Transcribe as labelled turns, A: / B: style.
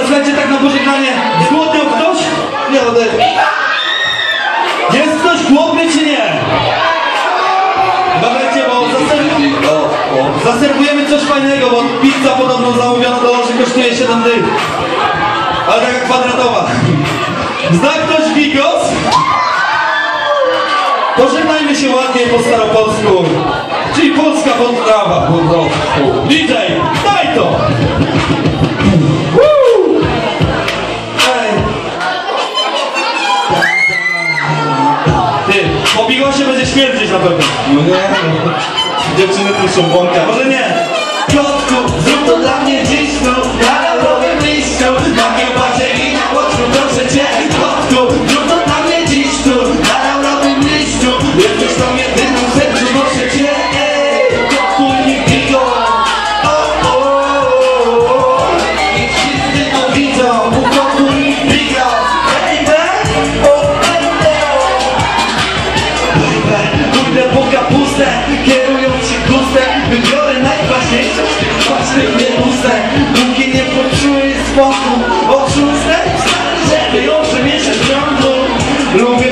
A: Rozlecie tak na pożegnanie. Złotniał ktoś? Nie, ale... Jest ktoś głodny czy nie? Dawajcie, bo zaserwujemy, coś fajnego, bo pizza podobno zamówiona do nas kosztuje 7 dych. Ale taka kwadratowa. Zna ktoś Bigos? Pożegnajmy się ładnie po staropolsku. Czyli polska podprawa po prostu. DJ, daj to! Śmierdzieć na pewno.
B: No nie, no. Dziewczyny są błąka.
A: Może nie. Piotku, zrób to dla mnie dziś Lo